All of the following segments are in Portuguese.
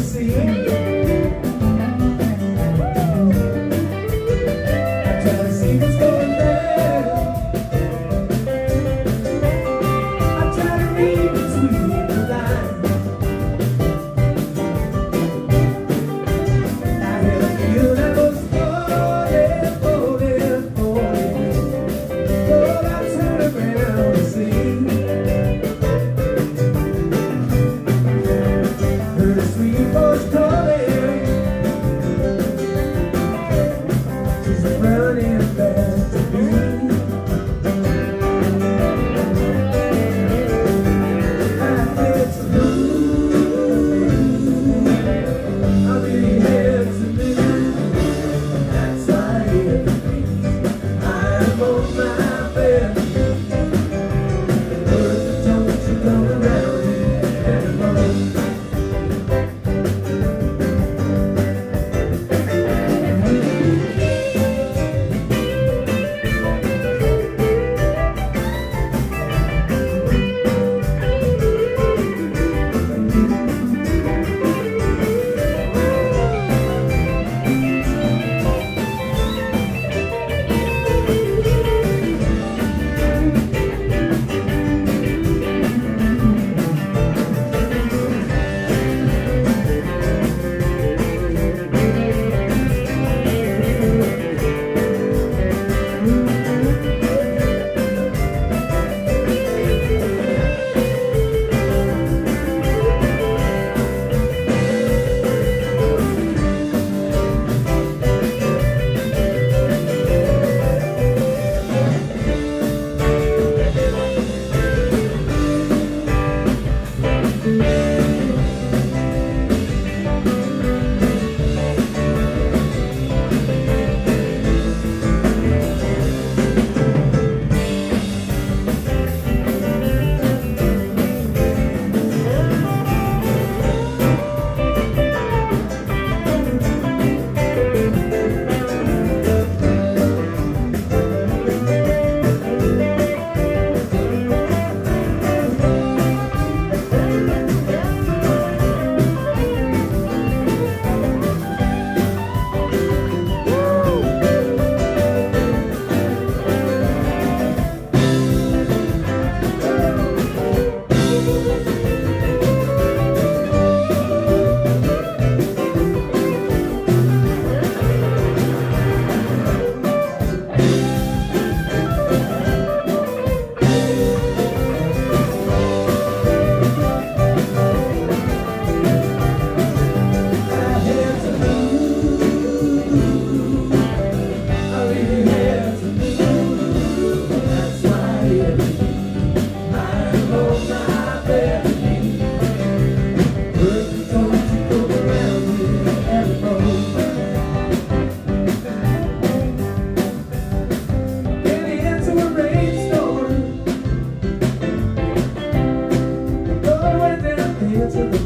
Senhor.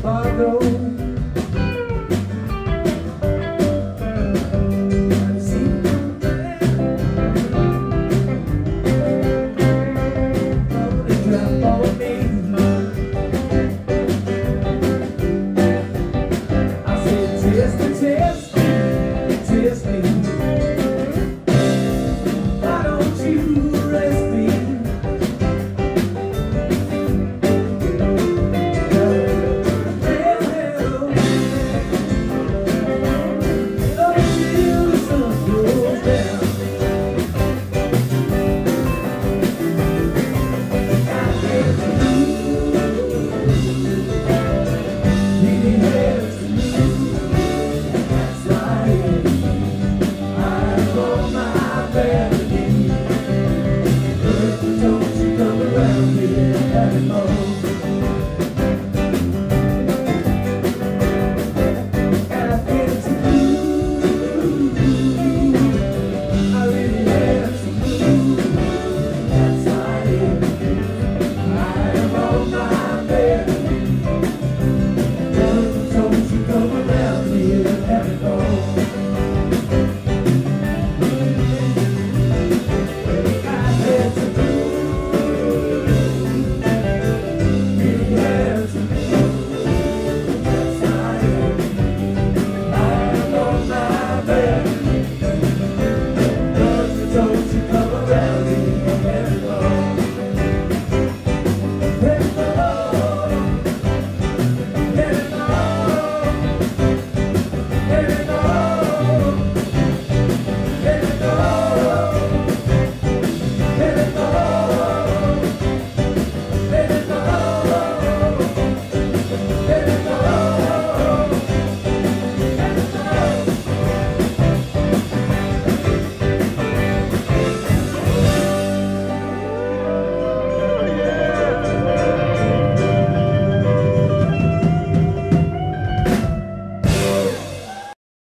tomorrow